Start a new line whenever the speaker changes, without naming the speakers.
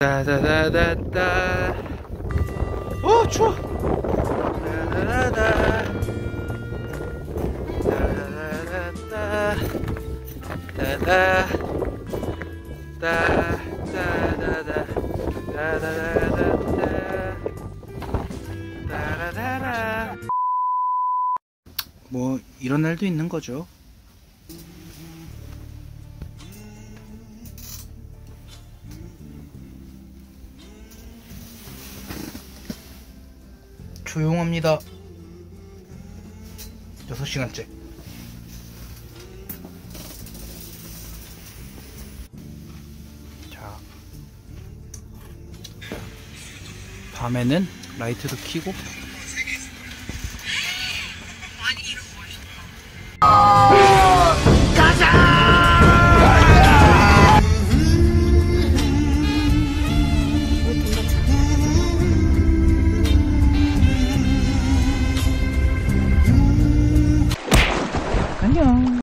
따다다다다. 어 추워. 따다다다 따다다다 따다. 따다다다 따다다다. 따라다라. 뭐 이런 날도 있는 거죠 조용합니다. 6시간째. 자. 밤에는 라이트도 켜고 안녕.